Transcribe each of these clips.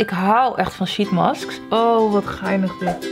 Ik hou echt van sheet masks. Oh, wat geinig dit.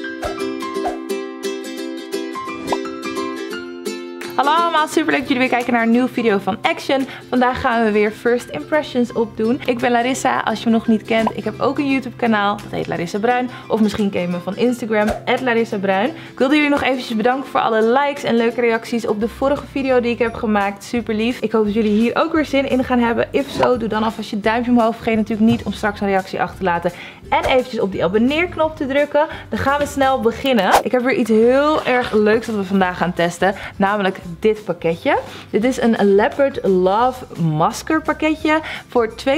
Hallo allemaal, super leuk dat jullie weer kijken naar een nieuwe video van Action. Vandaag gaan we weer First Impressions opdoen. Ik ben Larissa, als je me nog niet kent. Ik heb ook een YouTube kanaal, dat heet Larissa Bruin. Of misschien ken je me van Instagram, Larissa Bruin. Ik wilde jullie nog eventjes bedanken voor alle likes en leuke reacties op de vorige video die ik heb gemaakt. Super lief. Ik hoop dat jullie hier ook weer zin in gaan hebben. If zo, doe dan alvast je duimpje omhoog. Vergeet natuurlijk niet om straks een reactie achter te laten. En eventjes op die abonneerknop te drukken. Dan gaan we snel beginnen. Ik heb weer iets heel erg leuks dat we vandaag gaan testen. Namelijk dit pakketje. Dit is een Leopard Love Masker pakketje voor 2,95.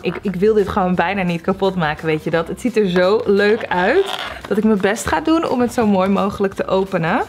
Ik, ik wil dit gewoon bijna niet kapot maken, weet je dat. Het ziet er zo leuk uit dat ik mijn best ga doen om het zo mooi mogelijk te openen.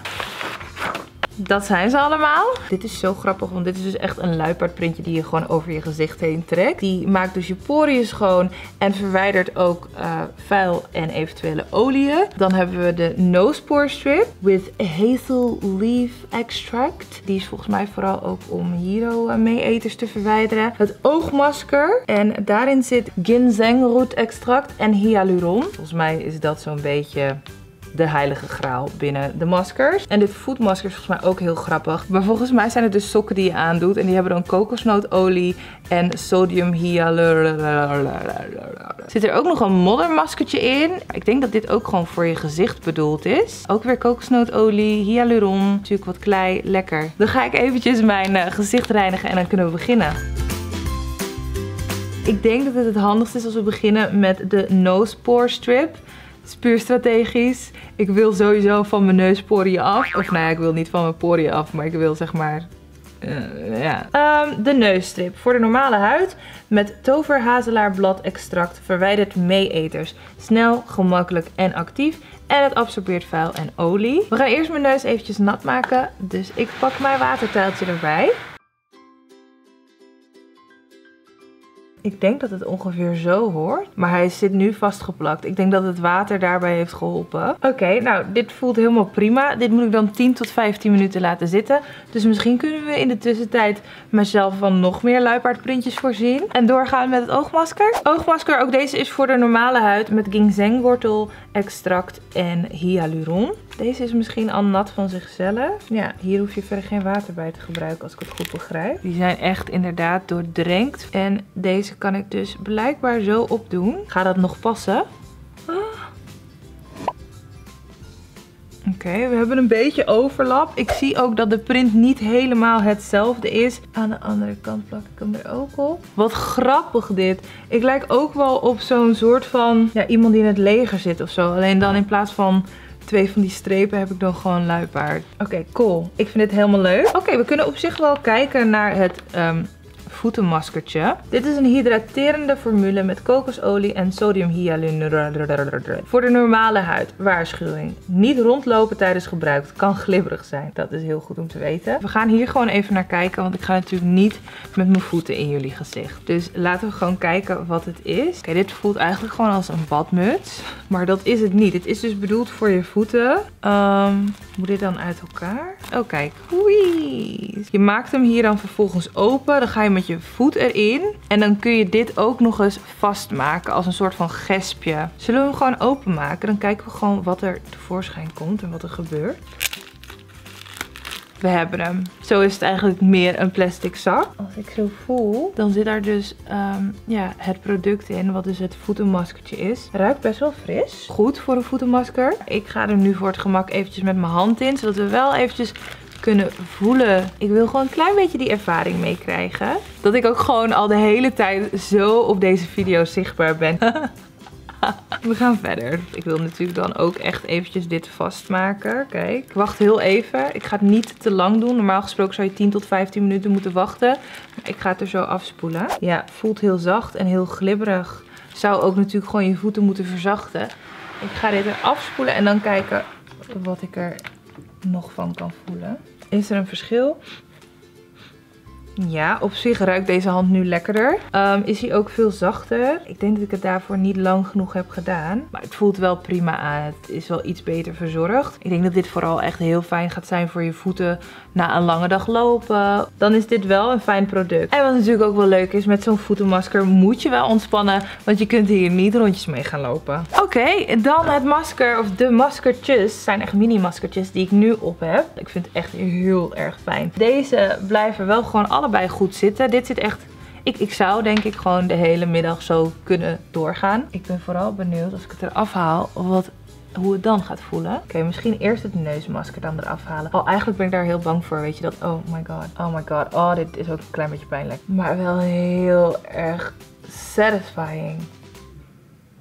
Dat zijn ze allemaal. Dit is zo grappig, want dit is dus echt een luipaardprintje die je gewoon over je gezicht heen trekt. Die maakt dus je poriën schoon en verwijdert ook uh, vuil en eventuele oliën. Dan hebben we de Nose Pore Strip with Hazel Leaf Extract. Die is volgens mij vooral ook om hero meeeters te verwijderen. Het oogmasker en daarin zit ginseng extract en hyaluron. Volgens mij is dat zo'n beetje de heilige graal binnen de maskers. En dit voetmasker is volgens mij ook heel grappig. Maar volgens mij zijn het dus sokken die je aandoet. En die hebben dan kokosnootolie en sodium hyaluron. Zit er ook nog een moddermaskertje in. Ik denk dat dit ook gewoon voor je gezicht bedoeld is. Ook weer kokosnootolie, hyaluron, natuurlijk wat klei. Lekker. Dan ga ik eventjes mijn gezicht reinigen en dan kunnen we beginnen. Ik denk dat het het handigst is als we beginnen met de Nose Pore Strip. Puur strategisch. Ik wil sowieso van mijn neusporiën af. Of nou ja, ik wil niet van mijn poriën af, maar ik wil zeg maar... Uh, ja. Um, de neusstrip. Voor de normale huid met toverhazelaarblad extract verwijdert meeeters. Snel, gemakkelijk en actief. En het absorbeert vuil en olie. We gaan eerst mijn neus eventjes nat maken. Dus ik pak mijn watertuiltje erbij. Ik denk dat het ongeveer zo hoort. Maar hij zit nu vastgeplakt. Ik denk dat het water daarbij heeft geholpen. Oké, nou dit voelt helemaal prima. Dit moet ik dan 10 tot 15 minuten laten zitten. Dus misschien kunnen we in de tussentijd mezelf van nog meer luipaardprintjes voorzien. En doorgaan met het oogmasker. Oogmasker, ook deze is voor de normale huid met ginsengwortel, extract en hyaluron. Deze is misschien al nat van zichzelf. Ja, hier hoef je verder geen water bij te gebruiken als ik het goed begrijp. Die zijn echt inderdaad doordrenkt. En deze kan ik dus blijkbaar zo opdoen. Gaat dat nog passen? Oké, we hebben een beetje overlap. Ik zie ook dat de print niet helemaal hetzelfde is. Aan de andere kant plak ik hem er ook op. Wat grappig dit. Ik lijk ook wel op zo'n soort van ja, iemand die in het leger zit of zo. Alleen dan in plaats van twee van die strepen heb ik dan gewoon luipaard. Oké, cool. Ik vind dit helemaal leuk. Oké, we kunnen op zich wel kijken naar het um, voetenmaskertje. Dit is een hydraterende formule met kokosolie en sodium hyaluronate. Voor de normale huid, waarschuwing. Niet rondlopen tijdens gebruik. Het kan glibberig zijn. Dat is heel goed om te weten. We gaan hier gewoon even naar kijken, want ik ga natuurlijk niet met mijn voeten in jullie gezicht. Dus laten we gewoon kijken wat het is. Oké, dit voelt eigenlijk gewoon als een badmuts. Maar dat is het niet. Het is dus bedoeld voor je voeten. Um, moet dit dan uit elkaar? Oh, kijk. Oei. Je maakt hem hier dan vervolgens open. Dan ga je met je voet erin. En dan kun je dit ook nog eens vastmaken als een soort van gespje. Zullen we hem gewoon openmaken? Dan kijken we gewoon wat er tevoorschijn komt en wat er gebeurt. We hebben hem. Zo is het eigenlijk meer een plastic zak. Als ik zo voel, dan zit daar dus ehm, ja, het product in, wat dus het voetenmaskertje is. Ruikt best wel fris. Goed voor een voetenmasker. Ik ga er nu voor het gemak eventjes met mijn hand in, zodat we wel eventjes kunnen voelen. Ik wil gewoon een klein beetje die ervaring meekrijgen. Dat ik ook gewoon al de hele tijd zo op deze video zichtbaar ben. We gaan verder. Ik wil natuurlijk dan ook echt eventjes dit vastmaken. Kijk, wacht heel even. Ik ga het niet te lang doen. Normaal gesproken zou je 10 tot 15 minuten moeten wachten. Ik ga het er zo afspoelen. Ja, voelt heel zacht en heel glibberig. Zou ook natuurlijk gewoon je voeten moeten verzachten. Ik ga dit er afspoelen en dan kijken wat ik er nog van kan voelen. Is er een verschil? Ja, op zich ruikt deze hand nu lekkerder. Ehm, is hij ook veel zachter. Ik denk dat ik het daarvoor niet lang genoeg heb gedaan. Maar het voelt wel prima aan. Het is wel iets beter verzorgd. Ik denk dat dit vooral echt heel fijn gaat zijn voor je voeten na een lange dag lopen. Dan is dit wel een fijn product. En wat natuurlijk ook wel leuk is, met zo'n voetenmasker moet je wel ontspannen. Want je kunt hier niet rondjes mee gaan lopen. Oké, dan het masker of de maskertjes. Zijn echt mini maskertjes die ik nu op heb. Ik vind het echt heel erg fijn. Deze blijven wel gewoon allebei goed zitten. Dit zit echt... Ik, ik zou denk ik gewoon de hele middag zo kunnen doorgaan. Ik ben vooral benieuwd als ik het eraf haal wat hoe het dan gaat voelen. Oké, misschien eerst het neusmasker dan eraf halen. Oh, eigenlijk ben ik daar heel bang voor, weet je dat? Oh my god, oh my god. Oh, dit is ook een klein beetje pijnlijk. Maar wel heel erg satisfying.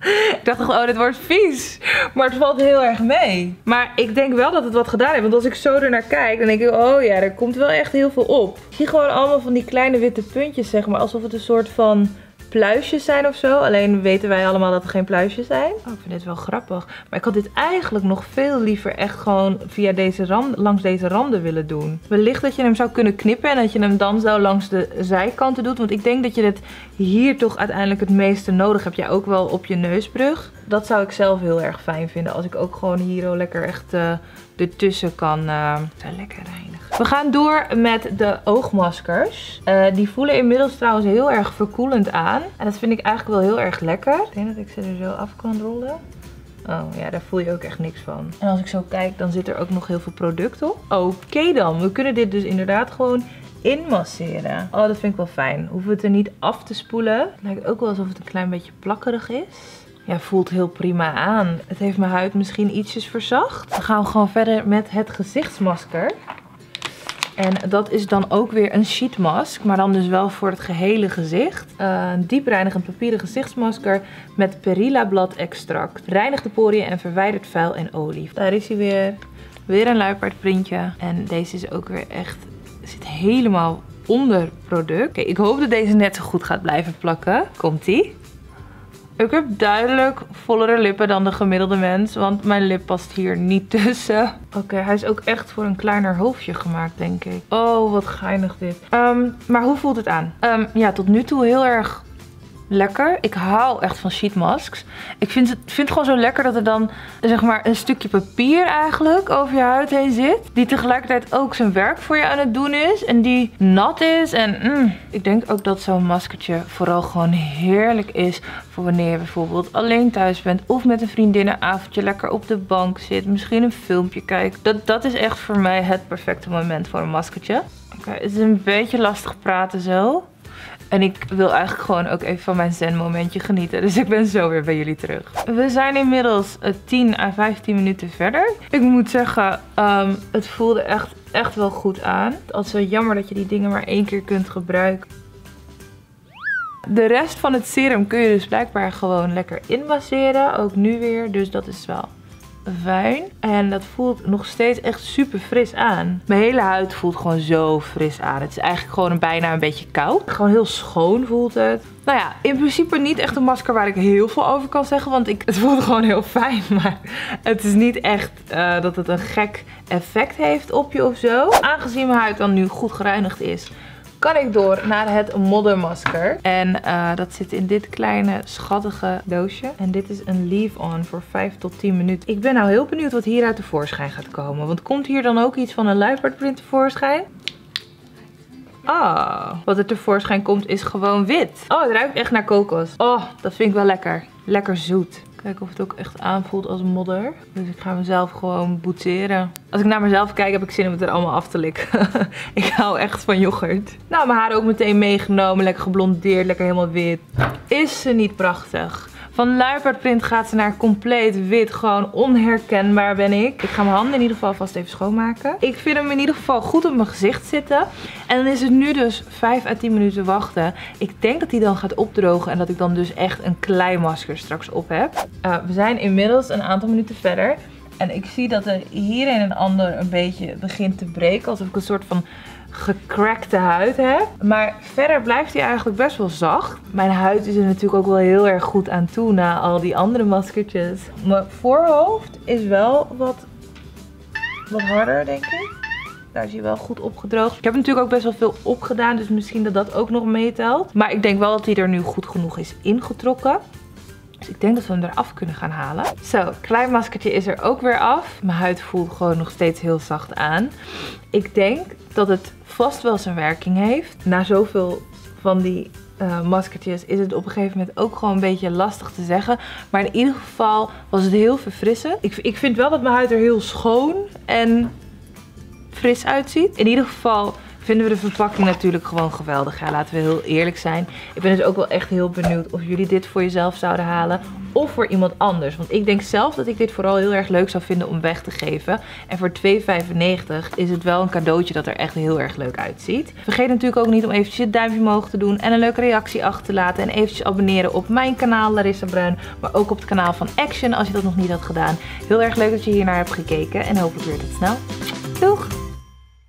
Ik dacht toch, oh, dit wordt vies. Maar het valt heel erg mee. Maar ik denk wel dat het wat gedaan heeft. Want als ik zo ernaar kijk, dan denk ik, oh ja, er komt wel echt heel veel op. Ik zie gewoon allemaal van die kleine witte puntjes, zeg maar. Alsof het een soort van pluisjes zijn of zo. Alleen weten wij allemaal dat er geen pluisjes zijn. Oh, ik vind dit wel grappig. Maar ik had dit eigenlijk nog veel liever echt gewoon via deze rand, langs deze randen willen doen. Wellicht dat je hem zou kunnen knippen en dat je hem dan zo langs de zijkanten doet. Want ik denk dat je dit hier toch uiteindelijk het meeste nodig hebt. Jij ook wel op je neusbrug. Dat zou ik zelf heel erg fijn vinden. Als ik ook gewoon hier lekker echt uh, ertussen kan. Uh, lekker reinigen. We gaan door met de oogmaskers. Uh, die voelen inmiddels trouwens heel erg verkoelend aan. En dat vind ik eigenlijk wel heel erg lekker. Ik denk dat ik ze er zo af kan rollen. Oh ja, daar voel je ook echt niks van. En als ik zo kijk, dan zit er ook nog heel veel product op. Oké dan, we kunnen dit dus inderdaad gewoon inmasseren. Oh, dat vind ik wel fijn. Hoeven we het er niet af te spoelen. Het lijkt ook wel alsof het een klein beetje plakkerig is. Ja, voelt heel prima aan. Het heeft mijn huid misschien ietsjes verzacht. Dan gaan we gewoon verder met het gezichtsmasker. En dat is dan ook weer een sheet mask, maar dan dus wel voor het gehele gezicht. Uh, een diepreinigend papieren gezichtsmasker met perilla blad extract. Reinigt de poriën en verwijdert vuil en olie. Daar is hij weer. Weer een luipaard printje. En deze is ook weer echt, zit helemaal onder product. ik hoop dat deze net zo goed gaat blijven plakken. Komt-ie. Ik heb duidelijk vollere lippen dan de gemiddelde mens, want mijn lip past hier niet tussen. Oké, hij is ook echt voor een kleiner hoofdje gemaakt, denk ik. Oh, wat geinig dit. Ehm, maar hoe voelt het aan? Um, ja, tot nu toe heel erg lekker. Ik hou echt van sheet masks. Ik vind het, vind het gewoon zo lekker dat er dan zeg maar een stukje papier eigenlijk over je huid heen zit. Die tegelijkertijd ook zijn werk voor je aan het doen is. En die nat is. En mm, ik denk ook dat zo'n maskertje vooral gewoon heerlijk is voor wanneer je bijvoorbeeld alleen thuis bent. Of met een vriendin een avondje lekker op de bank zit. Misschien een filmpje kijkt. Dat, dat is echt voor mij het perfecte moment voor een maskertje. Oké, het is een beetje lastig praten zo. En ik wil eigenlijk gewoon ook even van mijn zen momentje genieten. Dus ik ben zo weer bij jullie terug. We zijn inmiddels 10 à 15 minuten verder. Ik moet zeggen, um, het voelde echt, echt wel goed aan. Het is wel jammer dat je die dingen maar één keer kunt gebruiken. De rest van het serum kun je dus blijkbaar gewoon lekker inmasseren. Ook nu weer. Dus dat is wel fijn. En dat voelt nog steeds echt super fris aan. Mijn hele huid voelt gewoon zo fris aan. Het is eigenlijk gewoon bijna een beetje koud. Gewoon heel schoon voelt het. Nou ja, in principe niet echt een masker waar ik heel veel over kan zeggen. Want ik, het voelt gewoon heel fijn. Maar het is niet echt uh, dat het een gek effect heeft op je of zo. Aangezien mijn huid dan nu goed gereinigd is kan ik door naar het moddermasker. En uh, dat zit in dit kleine schattige doosje. En dit is een leave-on voor 5 tot 10 minuten. Ik ben nou heel benieuwd wat hieruit tevoorschijn gaat komen. Want komt hier dan ook iets van een luipaardprint tevoorschijn? Oh, wat er tevoorschijn komt is gewoon wit. Oh, het ruikt echt naar kokos. Oh, dat vind ik wel lekker. Lekker zoet. Kijken of het ook echt aanvoelt als modder. Dus ik ga mezelf gewoon boetseren. Als ik naar mezelf kijk heb ik zin om het er allemaal af te likken. ik hou echt van yoghurt. Nou, mijn haar ook meteen meegenomen. Lekker geblondeerd, lekker helemaal wit. Is ze niet prachtig? Van luipaardprint gaat ze naar compleet wit. Gewoon onherkenbaar ben ik. Ik ga mijn handen in ieder geval vast even schoonmaken. Ik vind hem in ieder geval goed op mijn gezicht zitten. En dan is het nu dus 5 à 10 minuten wachten. Ik denk dat hij dan gaat opdrogen. En dat ik dan dus echt een kleimasker straks op heb. Uh, we zijn inmiddels een aantal minuten verder. En ik zie dat er hier een en ander een beetje begint te breken. Alsof ik een soort van gecrackte huid heb. Maar verder blijft hij eigenlijk best wel zacht. Mijn huid is er natuurlijk ook wel heel erg goed aan toe na al die andere maskertjes. Mijn voorhoofd is wel wat, wat harder denk ik. Daar is hij wel goed opgedroogd. Ik heb natuurlijk ook best wel veel opgedaan. Dus misschien dat dat ook nog meetelt. Maar ik denk wel dat hij er nu goed genoeg is ingetrokken. Dus ik denk dat we hem eraf kunnen gaan halen. Zo, klein maskertje is er ook weer af. Mijn huid voelt gewoon nog steeds heel zacht aan. Ik denk dat het vast wel zijn werking heeft. Na zoveel van die uh, maskertjes is het op een gegeven moment ook gewoon een beetje lastig te zeggen. Maar in ieder geval was het heel verfrissend. Ik, ik vind wel dat mijn huid er heel schoon en fris uitziet. In ieder geval vinden we de verpakking natuurlijk gewoon geweldig. Ja, laten we heel eerlijk zijn. Ik ben dus ook wel echt heel benieuwd of jullie dit voor jezelf zouden halen. Of voor iemand anders. Want ik denk zelf dat ik dit vooral heel erg leuk zou vinden om weg te geven. En voor 2,95 is het wel een cadeautje dat er echt heel erg leuk uitziet. Vergeet natuurlijk ook niet om eventjes het duimpje omhoog te doen. En een leuke reactie achter te laten. En eventjes abonneren op mijn kanaal Larissa Bruin. Maar ook op het kanaal van Action als je dat nog niet had gedaan. Heel erg leuk dat je hier naar hebt gekeken. En hopelijk weer tot snel. Doeg!